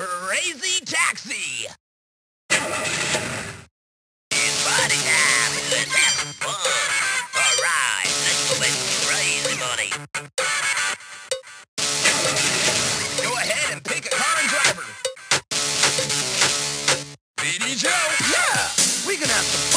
Crazy Taxi! It's party time! Let's have fun! Alright, let's go crazy money! Go ahead and pick a car and driver! BD Joe! Yeah! We can have some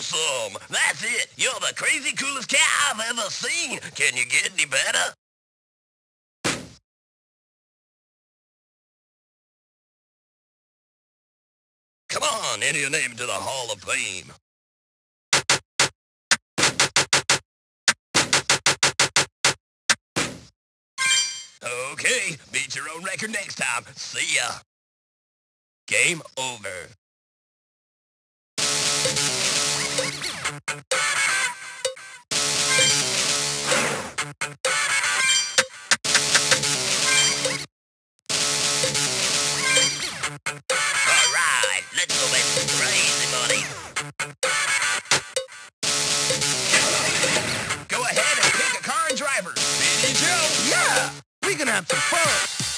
awesome! That's it! You're the crazy coolest cat I've ever seen! Can you get any better? Come on, enter your name to the Hall of Fame. Okay, beat your own record next time. See ya. Game over. Go ahead and pick a car and driver. Joe. Yeah, we gonna have some fun.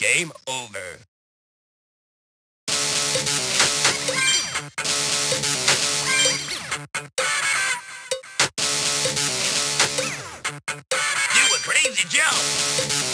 Game over. Do a crazy, jump.